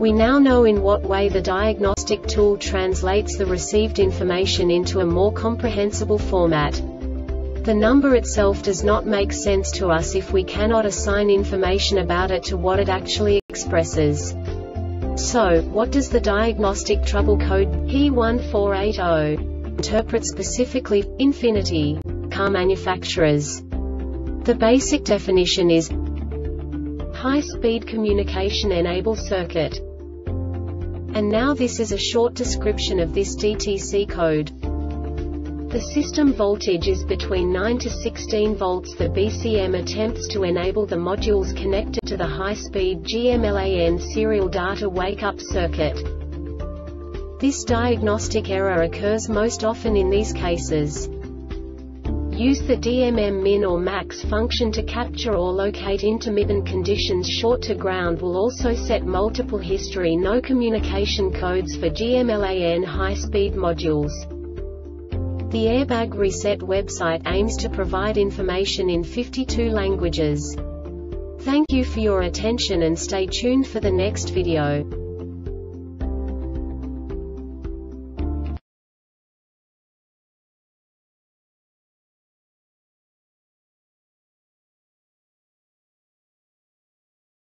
We now know in what way the diagnostic tool translates the received information into a more comprehensible format. The number itself does not make sense to us if we cannot assign information about it to what it actually expresses. So, what does the diagnostic trouble code P1480 interpret specifically Infiniti, car manufacturers? The basic definition is high-speed communication enable circuit. And now this is a short description of this DTC code. The system voltage is between 9 to 16 volts. The BCM attempts to enable the modules connected to the high-speed GMLAN serial data wake-up circuit. This diagnostic error occurs most often in these cases. Use the DMM min or max function to capture or locate intermittent conditions short to ground will also set multiple history no communication codes for GMLAN high-speed modules. The Airbag Reset website aims to provide information in 52 languages. Thank you for your attention and stay tuned for the next video.